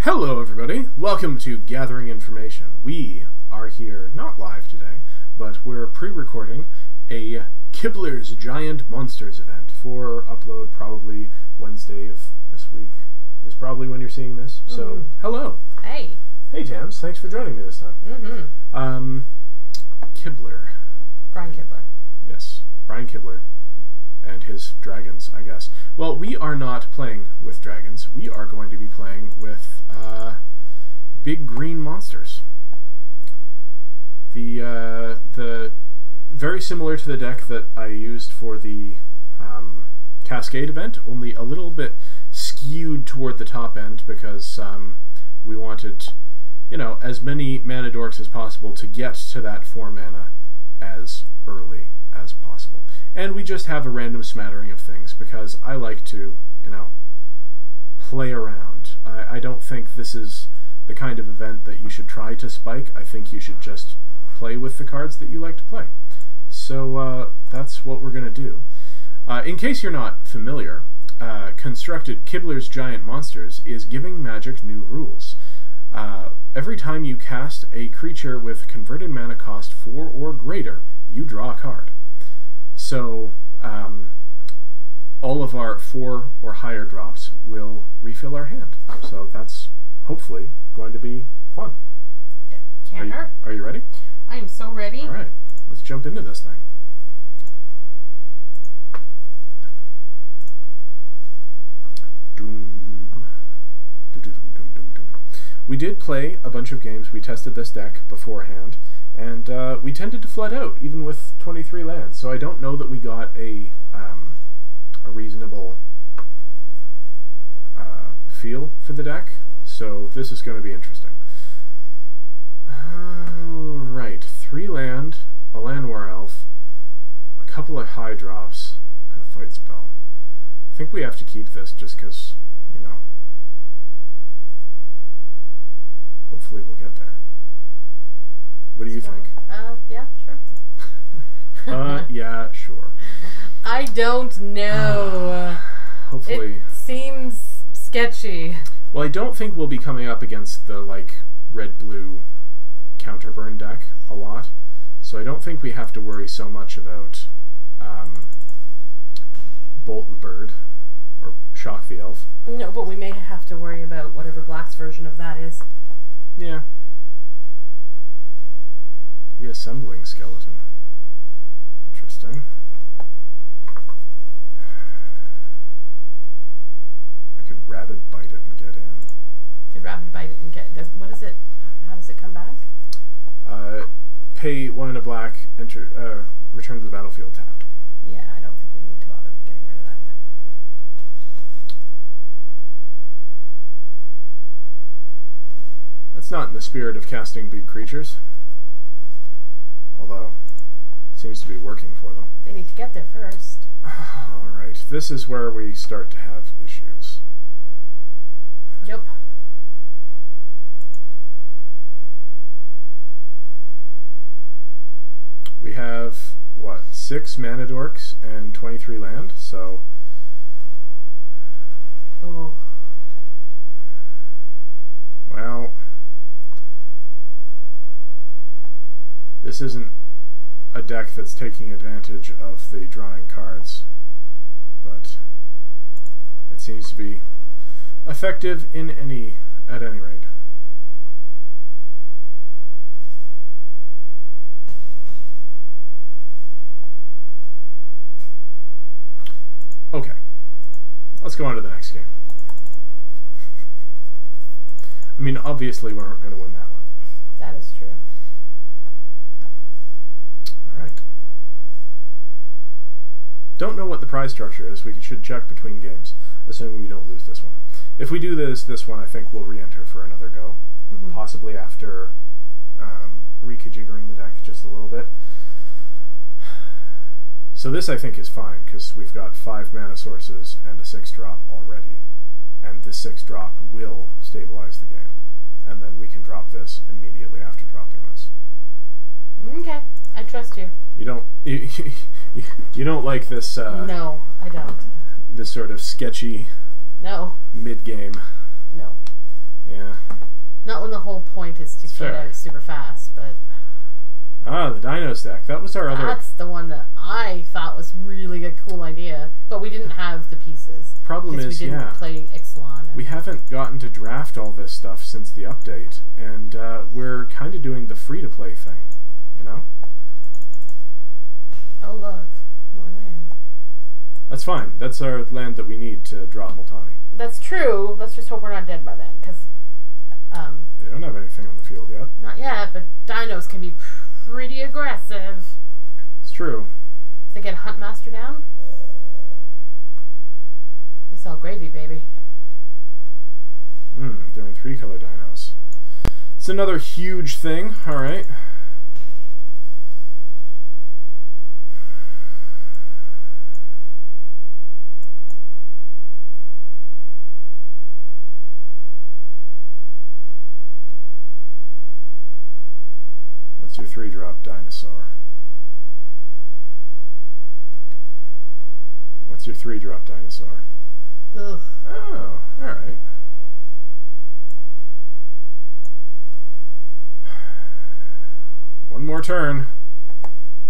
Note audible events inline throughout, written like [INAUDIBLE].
Hello, everybody. Welcome to Gathering Information. We are here not live today, but we're pre recording a Kibler's Giant Monsters event for upload probably Wednesday of this week, is probably when you're seeing this. So, Mhm. hello. Hey. Hey, Tams. Thanks for joining me this time. Mm-hmm. Um, Kibler. Brian Kibler. Yes, Brian Kibler and his dragons, I guess. Well, we are not playing with dragons. We are going to be playing with uh, big green monsters. The uh, the very similar to the deck that I used for the um, Cascade event, only a little bit skewed toward the top end because um, we wanted, you know, as many mana dorks as possible to get to that four mana as early as possible. And we just have a random smattering of things because I like to, you know, play around. I, I don't think this is the kind of event that you should try to spike. I think you should just play with the cards that you like to play. So uh, that's what we're going to do. Uh, in case you're not familiar, uh, constructed Kibler's Giant Monsters is giving Magic new rules. Uh, every time you cast a creature with converted mana cost 4 or greater, you draw a card. So, um, all of our 4 or higher drops will refill our hand. So, that's hopefully going to be fun. Yeah. Are Can't you, hurt. are you ready? I am so ready. All right, let's jump into this thing. Doom. We did play a bunch of games. We tested this deck beforehand, and uh, we tended to flood out, even with 23 lands. So I don't know that we got a um, a reasonable uh, feel for the deck. So this is going to be interesting. Alright, three land, a Llanowar Elf, a couple of high drops, and a fight spell. I think we have to keep this just because, you know, hopefully we'll get there. What do you So, think? Uh, yeah, sure. [LAUGHS] uh, yeah, sure. [LAUGHS] I don't know. [SIGHS] Hopefully. it seems sketchy. Well, I don't think we'll be coming up against the, like, red-blue counterburn deck a lot. So I don't think we have to worry so much about um, Bolt the Bird or Shock the Elf. No, but we may have to worry about whatever Black's version of that is. Yeah. The Assembling Skeleton. Interesting. I could Rabbit Bite it and get in. Could Rabbit bite it and get. Does what is it? How does it come back? Uh, pay one in a black, enter, uh, return to the battlefield tapped. Yeah, I don't think we need to bother getting rid of that. That's not in the spirit of casting big creatures. Although, it seems to be working for them. They need to get there first. [SIGHS] Alright, this is where we start to have issues. Yep. We have, what, six mana dorks and 23 land, so Oh. Well, this isn't a deck that's taking advantage of the drawing cards, but it seems to be effective in any at any rate. Okay, let's go on to the next game. I mean, obviously, we aren't going to win that one. That is true. All right. Don't know what the prize structure is. We should check between games, assuming we don't lose this one. If we do this this one, I think we'll re-enter for another go, Mhm. possibly after um, reconfiguring the deck just a little bit. So this I think is fine because we've got five mana sources and a six drop already, and this six drop will stabilize the game, and then we can drop this immediately after dropping this. Okay, I trust you. You don't you, [LAUGHS] you, you don't like this uh, no, I don't. this sort of sketchy No, mid game. no. Yeah. Not when the whole point is to It's get fair. out super fast, but Ah, the Dinos deck. That was our other. that's the one that I thought was really a cool idea. But we didn't have the pieces. Problem is, we didn't yeah. play Ixalan. We haven't gotten to draft all this stuff since the update, and uh, we're kind of doing the free to play thing, you know? Oh look, more land. That's fine. That's our land that we need to drop Multani. That's true. Let's just hope we're not dead by then, because um, They don't have anything on the field yet. not yet. But dinos can be pretty aggressive. It's true. If they get Huntmaster down, it's all gravy, baby. Hmm, they're in three color dinos. It's another huge thing, alright. What's your three drop dinosaur? What's your three drop dinosaur? Ugh. Oh, alright. One more turn.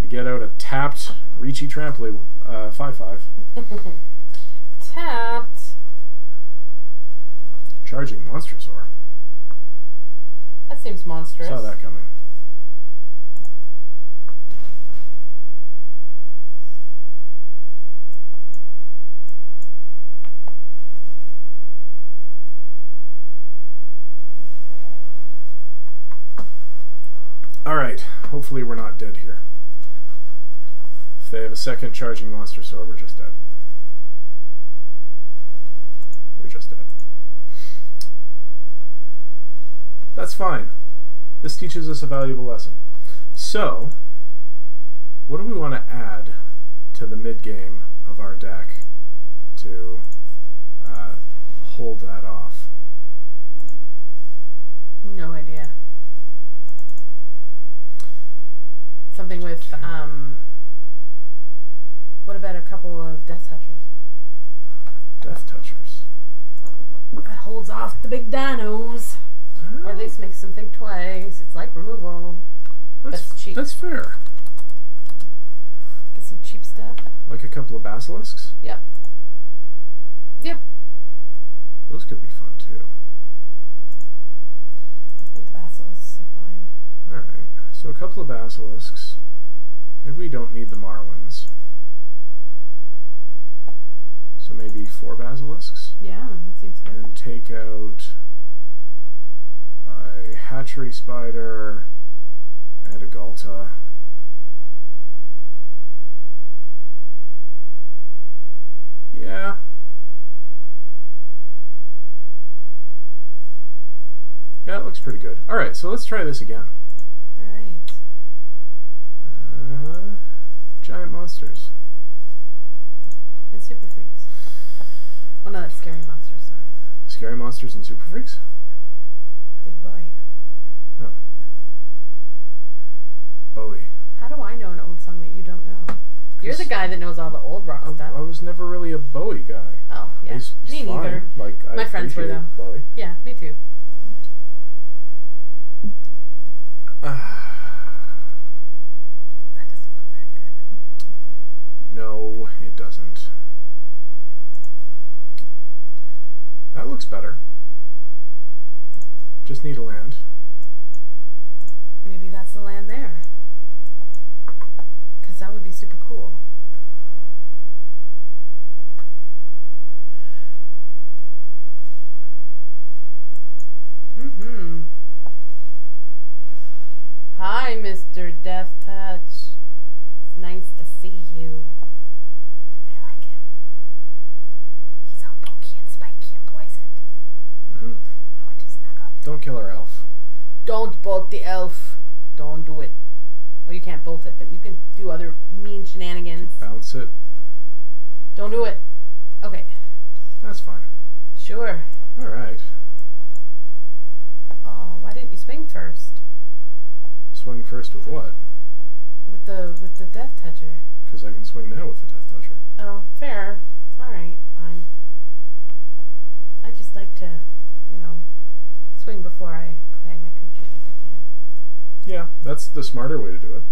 We get out a tapped Reachy Trampoline uh, 5 5. [LAUGHS] Tapped. Charging Monstrosaur. That seems monstrous. Saw that coming. Alright, hopefully we're not dead here. If they have a second charging Monstrosaur, we're just dead. We're just dead. That's fine. This teaches us a valuable lesson. So, what do we want to add to the mid game of our deck to uh, hold that off? No idea. Something with um. What about a couple of Death Touchers? Death Touchers. That holds off the big dinos, or at least makes them think twice. It's like removal. that's, that's cheap. That's fair. Get some cheap stuff. Like a couple of basilisks. Yep. Yep. Those could be fun too. I think the basilisks are fine. All right. So a couple of basilisks. Maybe we don't need the marlins. So maybe four basilisks. Yeah, that seems good. and take out a hatchery spider and a Ghalta. Yeah. Yeah, it looks pretty good. Alright, so let's try this again. All right. Uh, giant monsters. And super freaks. Oh no, that's scary monsters. Sorry, Scary monsters and super freaks? David Bowie. Oh. Bowie. How do I know an old song that you don't know? You're the guy that knows all the old rock I, stuff. I was never really a Bowie guy. oh yeah, He's, he's me fine. neither. Like I My friends were, though. Bowie. Yeah, me too. [SIGHS] That doesn't look very good. no, it doesn't. That looks better. Just need a land. Maybe that's the land there. Because that would be super cool. Mm-hmm. Hi, Mr. Death Touch. Nice to see you. I like him. He's all pokey and spiky and poisoned. Hmm I want to snuggle him. Don't kill our elf. Don't bolt the elf. Don't do it. Oh, you can't bolt it, but you can do other mean shenanigans. Bounce it. Don't do it. Okay, That's fine. sure. All right. Oh, why didn't you swing first Swing first with what? with the with the death toucher? Because I can swing now with the Death Toucher. Oh, fair. All right, fine. I just like to, you know, Swing before I play my creatures if I can. Yeah, that's the smarter way to do it.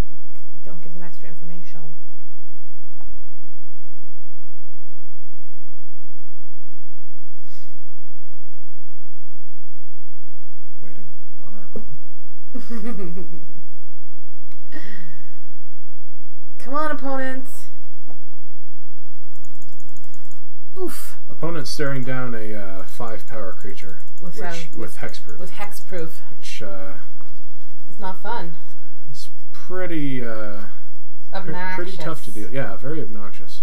Don't give them extra information. Waiting on our opponent. [LAUGHS] Come on, opponent. Opponent staring down a uh, five power creature, With, which uh, with hexproof, With hexproof. which uh, It's not fun. It's pretty uh, Obnoxious. pretty tough to deal. Yeah, very obnoxious.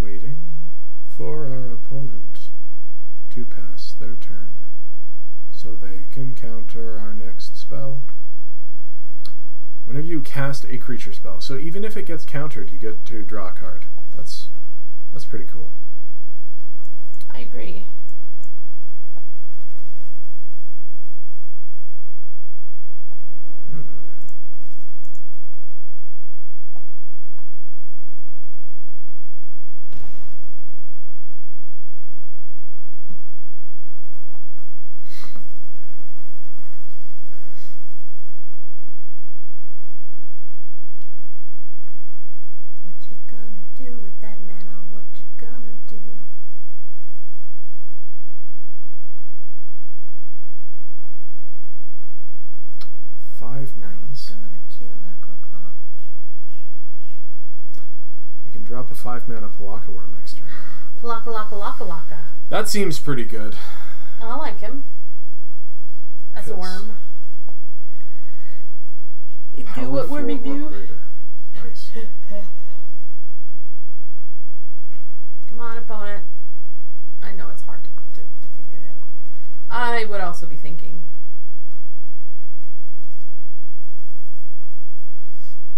Waiting for our opponent to pass their turn so they can counter our next spell. Whenever you cast a creature spell, so even if it gets countered, you get to draw a card. That's that's pretty cool. I agree. Hmm. What you gonna do with that mana? What you gonna do? Five manas. Gonna kill our Goreclaw. We can drop a mana Pelakka Wurm next turn. Palaka laka laka laka. That seems pretty good. I like him. As a worm. You do what wormy or do. Nice. [LAUGHS] Come on, opponent. I know it's hard to, to, to figure it out. I would also be thinking.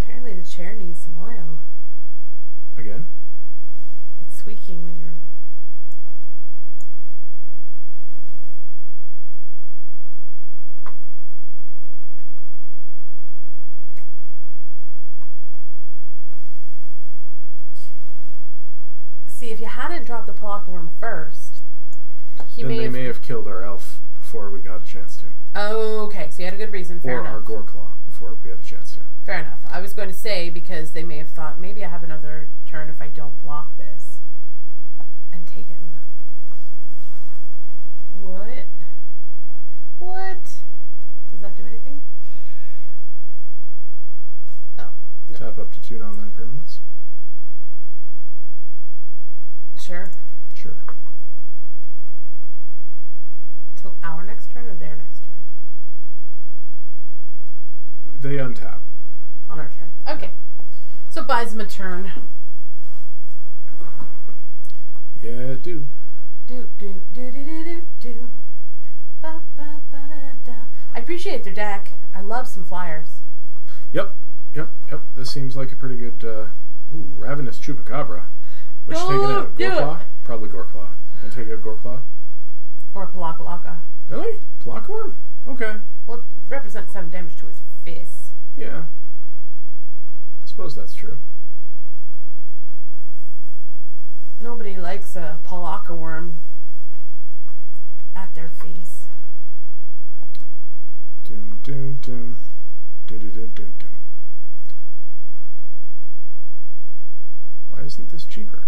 Apparently, the chair needs some oil. Again. It's squeaking when you're. See, if you hadn't dropped the Pelakka Wurm first, he then may they have. may have killed our elf before we got a chance to, Okay, so you had a good reason. Fair or enough. our Goreclaw before we had a chance to. Fair enough. I was going to say because they may have thought maybe I have another turn if I don't block this and taken. What? What? Does that do anything? Oh, no. Tap up to two non-land permanents. Sure. Sure. Till our next turn or their next turn? They untap. On our turn. Okay. So it buys them a turn. Yeah, do. Do do do do do do do. Ba, ba, ba, da, da, da. I appreciate their deck. I love some flyers. Yep, yep, yep. This seems like a pretty good. Uh, ooh, ravenous chupacabra. What's you taking out? do it. Goreclaw? Probably Goreclaw. Gonna take out Goreclaw. Or a Palakalaka. Really? Pelakka Wurm? Okay. Well, it represents seven damage to his fist. Yeah. I suppose that's true. Nobody likes a Pelakka Wurm at their face. Doom, doom, doom. Do do doom, doom, doom. Why isn't this cheaper?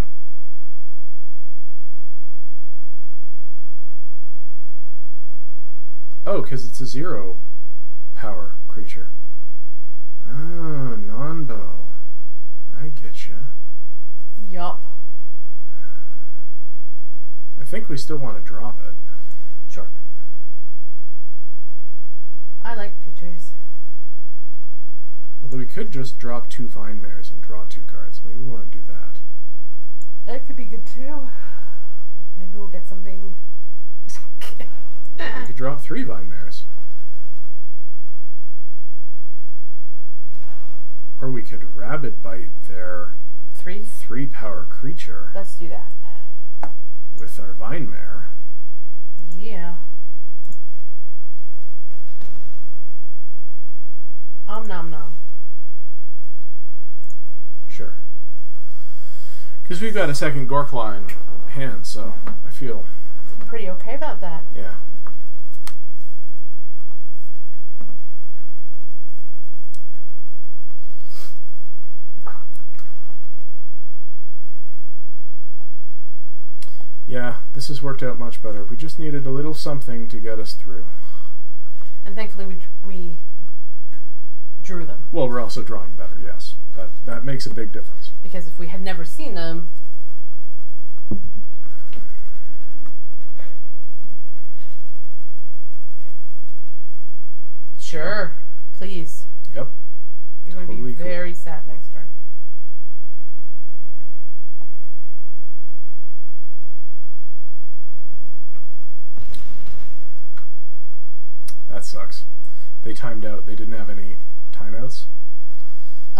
Oh, because it's a zero power creature. Ah, oh, non-bow. I get you. Yup. I think we still want to drop it. Sure. I like creatures. Although we could just drop two Vine Mares and draw two cards. Maybe we want to do that. That could be good too. Maybe we'll get something. we could draw three Vine Mares. Or we could Rabbit Bite their three three power creature. Let's do that. With our Vine Mare. Yeah. Om nom nom. Because we've got a second Goreclaw in hand, so I feel, pretty okay about that. yeah. Yeah, this has worked out much better. We just needed a little something to get us through. And thankfully, we we drew them Well, we're also drawing better, yes. That that makes a big difference. Because if we had never seen them, sure, please, Yep. you're going to Totally be cool. very sad next turn. That sucks. They timed out. They didn't have any timeouts.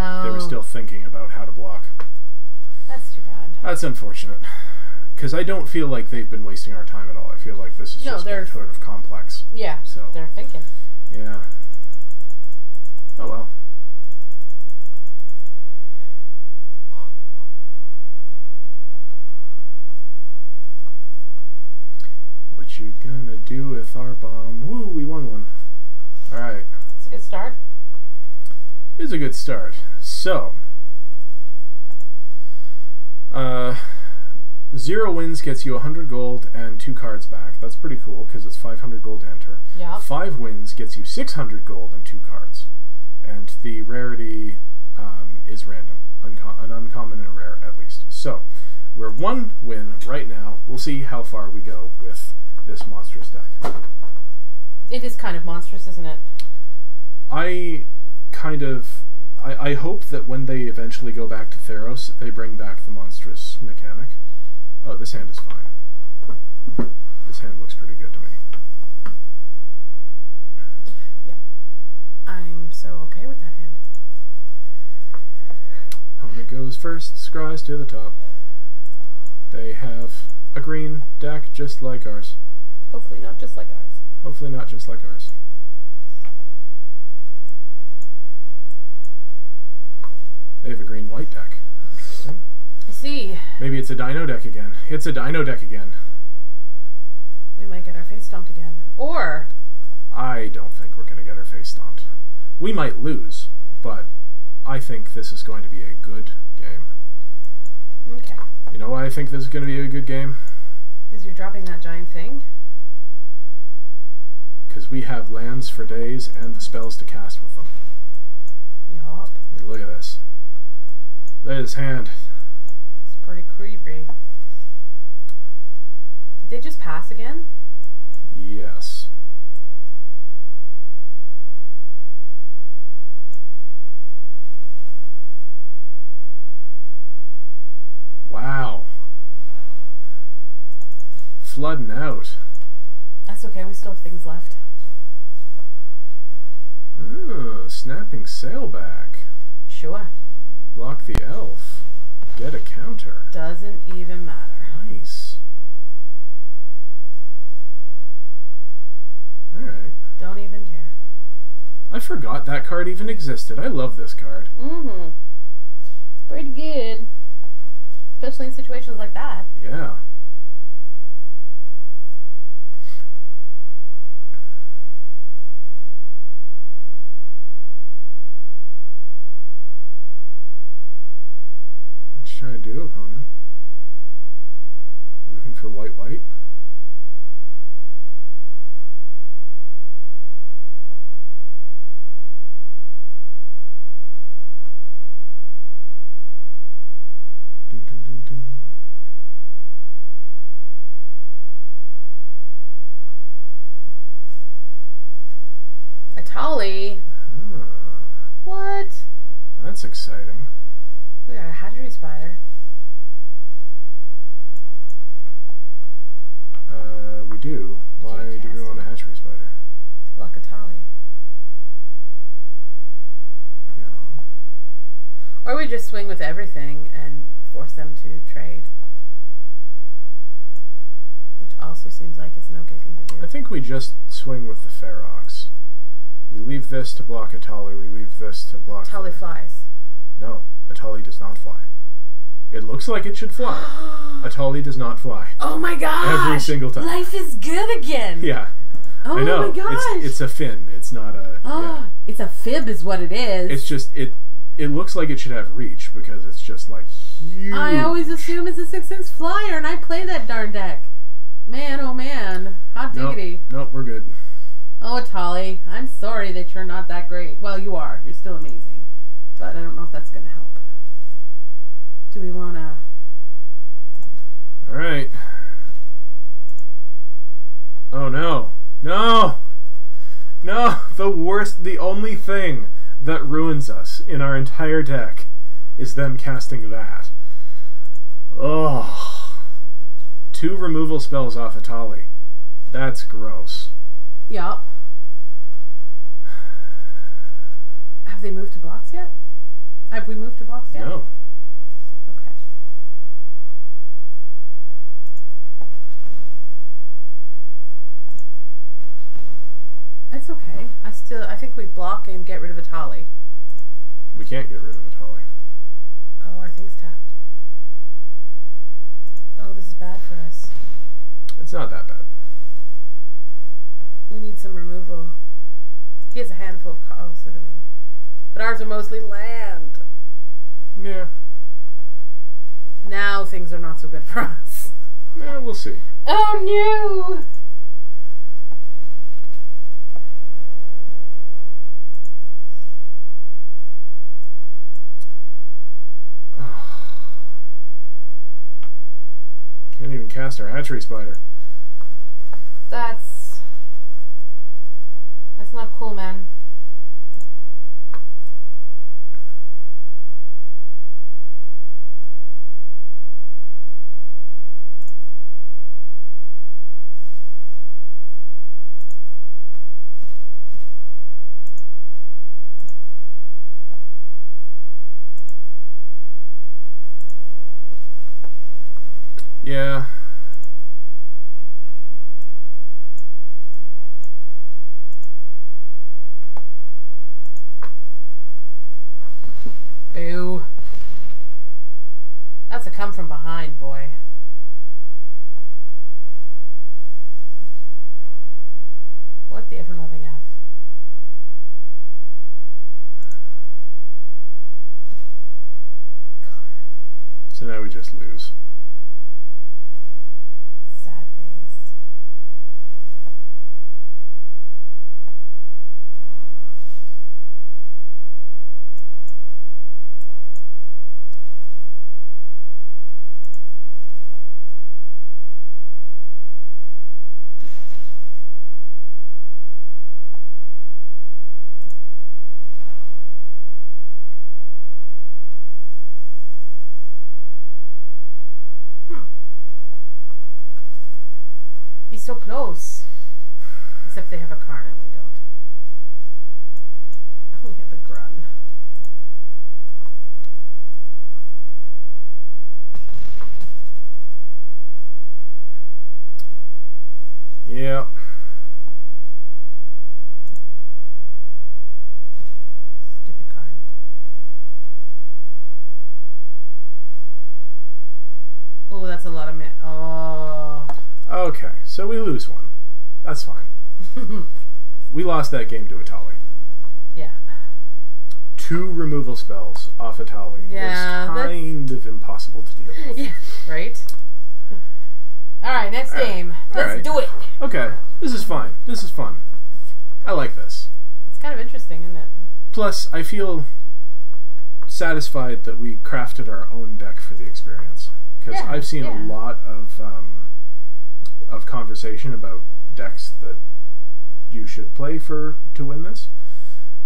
Oh, They were still oh. thinking about how to block. That's too bad. That's unfortunate. Because I don't feel like they've been wasting our time at all. I feel like this is No, just been sort of complex. Yeah, So they're thinking. yeah. Oh well. What you gonna do with our bomb? Woo, we won one. Alright. It's a good start. It is a good start. So, uh, zero wins gets you 100 gold and two cards back. That's pretty cool because it's 500 gold to enter. Yeah. Five wins gets you 600 gold and two cards. And the rarity um, is random, unco- an uncommon and a rare at least. So, we're one win right now. We'll see how far we go with this monstrous deck. It is kind of monstrous, isn't it? I kind of I, I hope that when they eventually go back to Theros, they bring back the monstrous mechanic. Oh, this hand is fine. This hand looks pretty good to me. Yeah. I'm so okay with that hand. Opponent goes first, scries to the top. They have a green deck just like ours. Hopefully not just like ours. Hopefully not just like ours. They have a green white deck. Interesting. I see. Maybe it's a dino deck again. It's a dino deck again. We might get our face stomped again. Or I don't think we're going to get our face stomped. We might lose, but I think this is going to be a good game. okay. You know why I think this is going to be a good game? Because you're dropping that giant thing. Because we have lands for days and the spells to cast with them. Yup. I mean, look at this. Look at his hand. It's pretty creepy. Did they just pass again? Yes. Wow. Flooding out. That's okay. We still have things left. Oh, snapping sailback. Sure. Block the elf. Get a counter. Doesn't even matter. Nice. Alright. Don't even care. I forgot that card even existed. I love this card. Mm-hmm. It's pretty good. Especially in situations like that. Yeah. Trying to do, opponent? You looking for white white? Dun, dun, dun, dun. Etali. Ah, What? that's exciting. We got a hatchery spider. Uh, we do. Why do we want a hatchery spider? To block Etali. Yeah. Or we just swing with everything and force them to trade. Which also seems like it's an okay thing to do. I think we just swing with the Ferox. We leave this to block a Etali, we leave this to block. Etali flies. No, Etali does not fly. It looks like it should fly. [GASPS] Etali does not fly. Oh my god! Every single time. Life is good again. Yeah, Oh I know. my gosh. It's it's a fin. It's not a. Ah, yeah. it's a fib, is what it is. It's just it. It looks like it should have reach because it's just like huge. I always assume it's a six-inch flyer, and I play that darn deck. Man, oh man, hot diggity. Nope, nope, we're good. Oh, Etali, I'm sorry that you're not that great. Well, you are. You're still amazing, but I don't know if that's gonna help. Do we wanna? All right. Oh no, no, no! The worst, the only thing that ruins us in our entire deck is them casting that. Oh, two removal spells off Etali. That's gross. Yup. Have they moved to blocks yet? Have we moved to blocks yet? No. Okay. It's okay. I still I think we block and get rid of Etali. We can't get rid of Etali. Oh, our thing's tapped. Oh, this is bad for us. It's not that bad. We need some removal. He has a handful of. Co- oh, so do we. But ours are mostly land. Yeah. Now things are not so good for us. Yeah, we'll see. Oh no! [SIGHS] Can't even cast our hatchery spider. That's. That's not cool, man. Yeah. Boo. That's a come from behind, boy. What the ever loving F? So now we just lose. Sad face. Hmm. Except they have a Karn and we don't. We have a Grun. Yeah. Stupid Karn. Oh, that's a lot of man. Oh. Okay, so we lose one. That's fine. [LAUGHS] We lost that game to Etali. yeah. Two removal spells off Etali Yeah, is that's- kind of impossible to deal with. [LAUGHS] Yeah. Right? Alright, next All right. game. All Let's right. do it. Okay, this is fine. This is fun. I like this. It's kind of interesting, isn't it? Plus, I feel satisfied that we crafted our own deck for the experience. Because Yeah, I've seen yeah. a lot of um, of conversation about decks that you should play for to win this.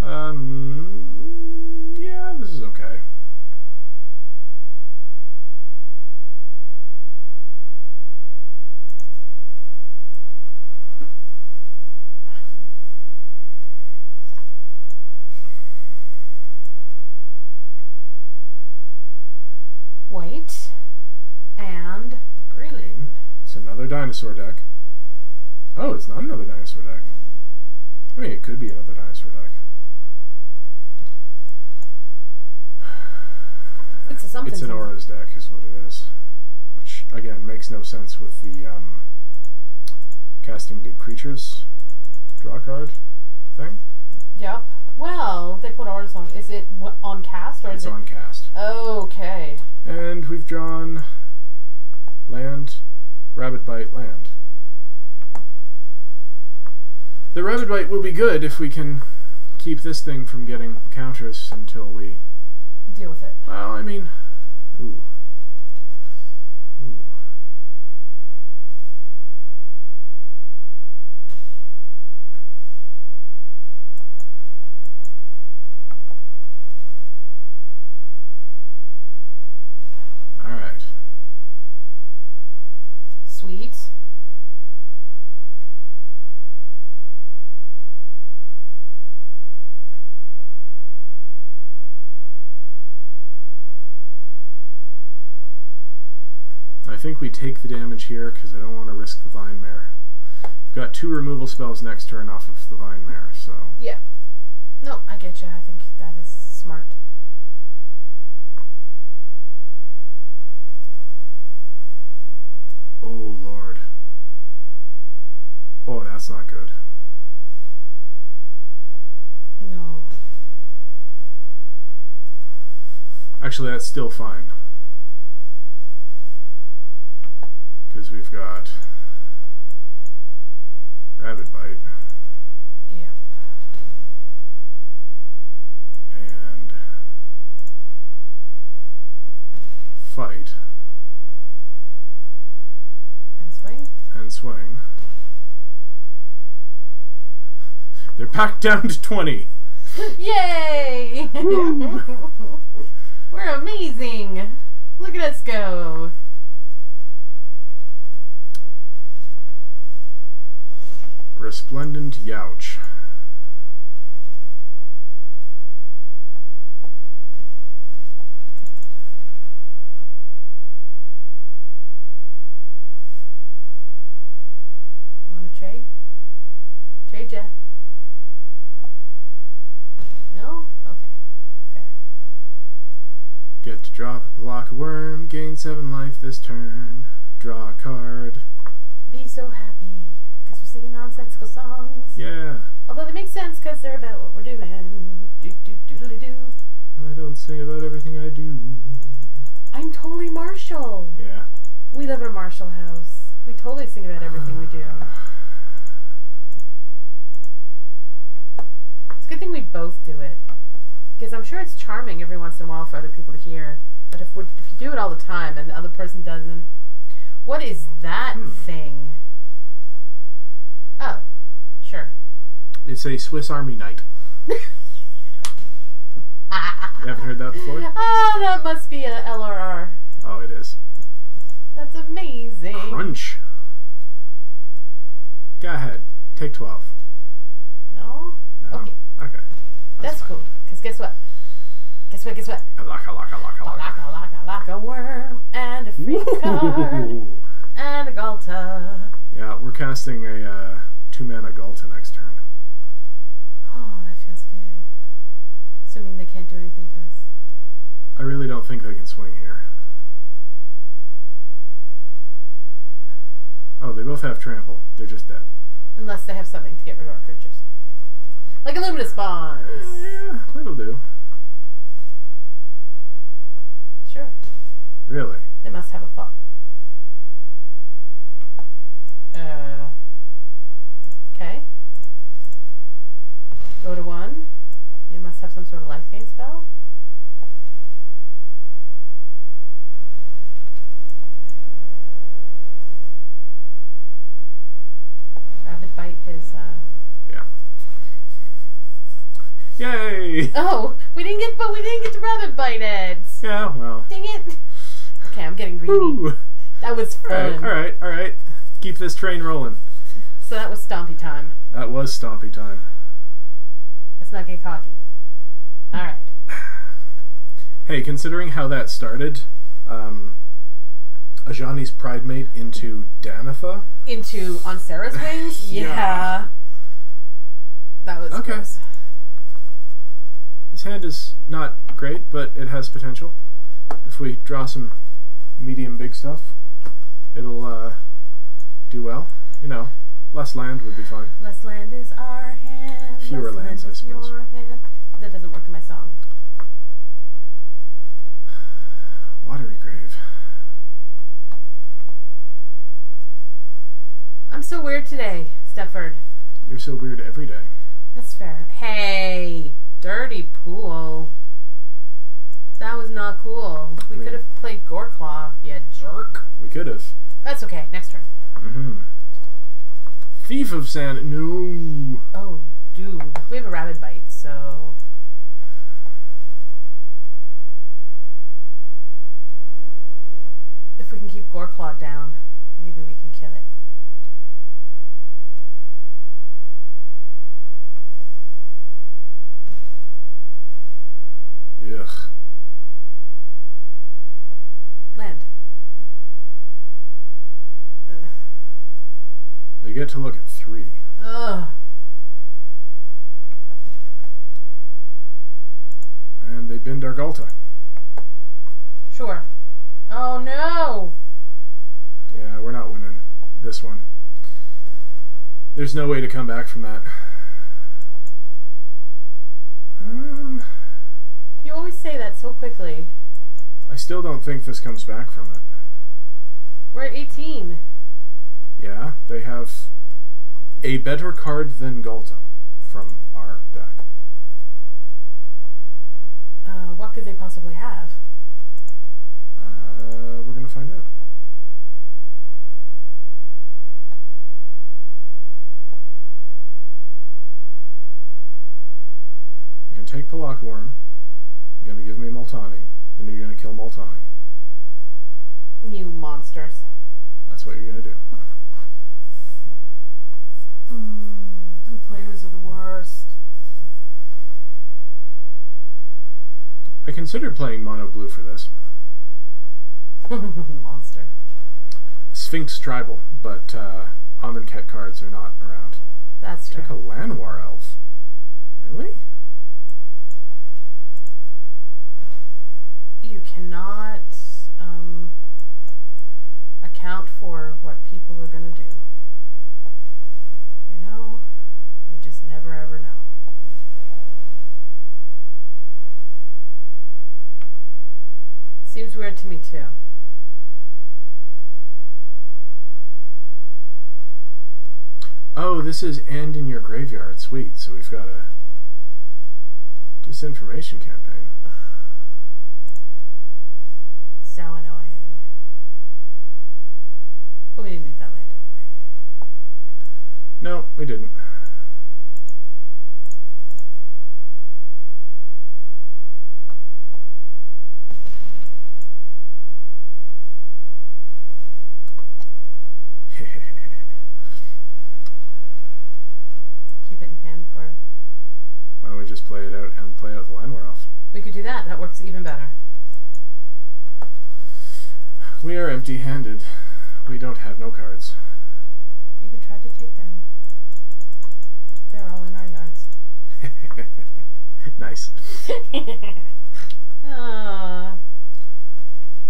Um, yeah, this is okay. White and green. Green. It's another dinosaur deck. Oh, it's not another dinosaur deck. I mean, it could be another dinosaur deck. [SIGHS] It's a something. It's an something. auras deck, is what it is. Which again makes no sense with the um, casting big creatures draw card thing. Yep. Well, they put ours on. Is it on cast or It's is it? on cast, Okay. and we've drawn land, rabbit bite, land. The rabbit bite will be good if we can keep this thing from getting counters until we. Deal with it. Well, I mean, ooh. All right. Sweet. I think we take the damage here because I don't want to risk the Vine Mare. We've got two removal spells next turn off of the Vine Mare, so. Yeah. No, I get you. I think that is smart. Oh, Lord. Oh, that's not good. No. Actually, that's still fine. Because we've got Rabbit Bite Yep. and Fight And swing. and Swing. [LAUGHS] They're back down to 20. [LAUGHS] Yay! [LAUGHS] We're amazing. Look at us go. Resplendent Youch. Want to trade? Trade ya? No? Okay. Fair. Get to drop a Pelakka Wurm, gain 7 life this turn. Draw a card. Be so happy singing nonsensical songs. Yeah. Although they make sense because they're about what we're doing. Do do doodly doo. I don't sing about everything I do. I'm totally Marshall. Yeah. We live in a Marshall house. We totally sing about everything we do. [SIGHS] It's a good thing we both do it. Because I'm sure it's charming every once in a while for other people to hear. But if, if you do it all the time and the other person doesn't, what is that Hmm. thing? Oh, sure. It's a Swiss Army Knight. [LAUGHS] You haven't heard that before? Oh, that must be a LRR. Oh, it is. That's amazing. Crunch. Go ahead. Take 12. No? No? Okay. Okay. That's cool. Because guess what? Guess what? Guess what? Laka, laka, laka, Laka, laka. laka, laka worm, and a free card, Woo! and a Ghalta. Yeah, we're casting a uh, two mana Ghalta next turn. Oh, that feels good. Assuming they can't do anything to us. I really don't think they can swing here. Oh, they both have trample. They're just dead. Unless they have something to get rid of our creatures. Like a Luminous Bonds. Yeah, that'll do. Sure. Really? They must have a fall. Uh. Okay. Go to one. You must have some sort of life gain spell. Rabbit bite his. Uh... Yeah. Yay! Oh, we didn't get, but we didn't get the rabbit bite it. Yeah, well. Dang it. Okay, I'm getting greedy. Woo! That was fun. alright, alright. Keep this train rolling. So that was stompy time. That was Stompy time. Let's not get cocky. All right. [SIGHS] Hey, considering how that started, um, Ajani's Pridemate into Danitha. Into on Serra's wings. Yeah. [LAUGHS] Yeah. That was Okay. gross. His hand is not great, but it has potential. if we draw some medium big stuff, it'll uh, do well. You know, less land would be fine. Less land is our hand. Fewer lands, land I suppose. That doesn't work in my song. Watery grave. I'm so weird today, Stepford. You're so weird every day. That's fair. Hey, dirty pool. That was not cool. We I mean- could have played Goreclaw, you jerk. We could have. That's okay. Next turn. Mm-hmm. Thief of Sanity. No. Oh, dude. We have a Rabid Bite, so. If we can keep Goreclaw down, maybe we can kill it. Ugh. Land. Ugh. They get to look at three. Ugh. And they binned our Ghalta. Sure. Oh no! Yeah, we're not winning this one. There's no way to come back from that. Um, You always say that so quickly. I still don't think this comes back from it. We're at 18. Yeah, they have a better card than Ghalta from our deck. Uh, what could they possibly have? Uh, we're gonna find out. You're gonna take Pelakka Wurm. You're gonna give me Multani. Then you're gonna kill Multani. You monsters. That's what you're gonna do. Blue players are the worst. I considered playing mono blue for this. [LAUGHS] Monster. Sphinx Tribal, but uh, Amonkhet cards are not around. That's Took a true. Llanowar Elf. Really? You cannot um, account for what people are gonna do. You know, you just never ever know. Seems weird to me too. Oh, this is and in your graveyard. Sweet. So we've got a disinformation campaign. [SIGHS] So annoying. But we didn't need that. No, we didn't. Keep it in hand for. Why don't we just play it out and play out the Llanowar Elf? We could do that. That works even better. We are empty handed. We don't have no cards. You can try to take them. They're all in our yards. [LAUGHS] nice. [LAUGHS] uh,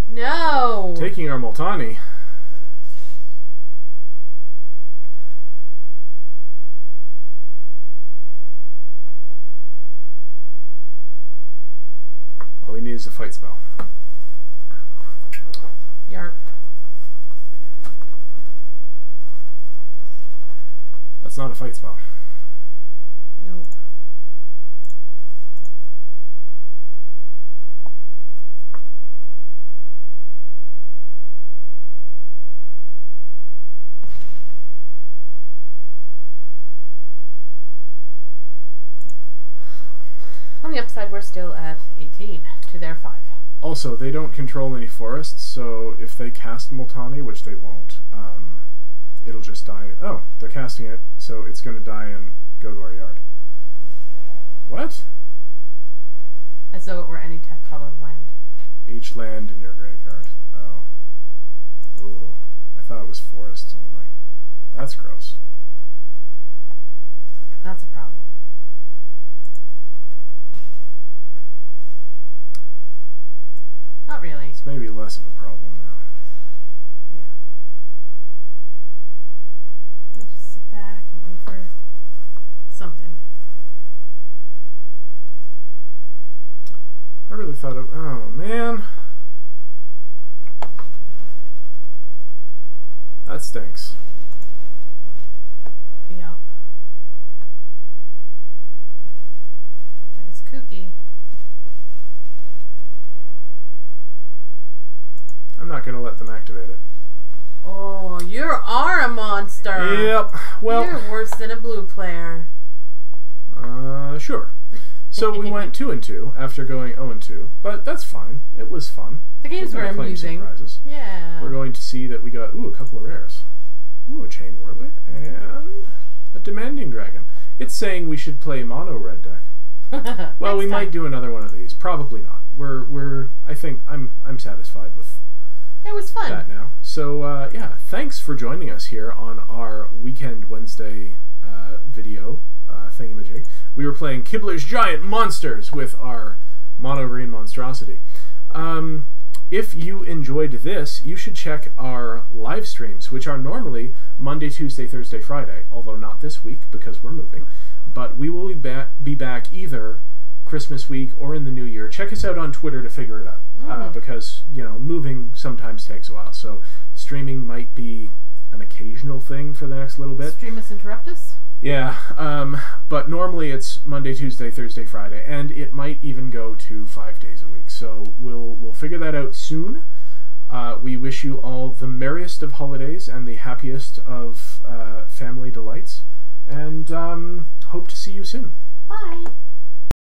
no. Taking our Multani. All we need is a fight spell. Yarp. That's not a fight spell. Nope. On the upside, we're still at 18 to their 5. Also, they don't control any forests, so if they cast Multani, which they won't, um, it'll just die. Oh, they're casting it, so it's going to die and go to our yard. What? As though it were any tech colored land. Each land in your graveyard. Oh. Ooh. I thought it was forests only. That's gross. That's a problem. Not really. it's maybe less of a problem now. Yeah. We just sit back and wait for something. I really thought of. Oh man, that stinks. Yep. That is kooky. I'm not gonna let them activate it. Oh, you are a monster. Yep. Well, You're worse than a blue player. Uh, sure. So we went two and two after going zero and two, but that's fine. It was fun. The games We're were amusing. Surprises. Yeah. We're going to see that we got ooh a couple of rares, ooh a Chainwhirler and a demanding dragon. It's saying we should play mono red deck. [LAUGHS] Well, we might time. do another one of these. Probably not. We're we're. I think I'm I'm satisfied with It was fun. that now. So uh, yeah, thanks for joining us here on our weekend Wednesday uh, video uh, thingamajig. We were playing Kibler's Giant Monsters with our mono green monstrosity. Um, if you enjoyed this, you should check our live streams, which are normally Monday, Tuesday, Thursday, Friday. Although not this week because we're moving, but we will be back be back either Christmas week or in the new year. Check us out on Twitter to figure it out uh, Mhm. because you know moving sometimes takes a while. So streaming might be an occasional thing for the next little bit. Streamus Interruptus. Yeah, um, but normally it's Monday, Tuesday, Thursday, Friday, and it might even go to five days a week. So we'll we'll figure that out soon. Uh, we wish you all the merriest of holidays and the happiest of uh, family delights, and um, hope to see you soon. Bye.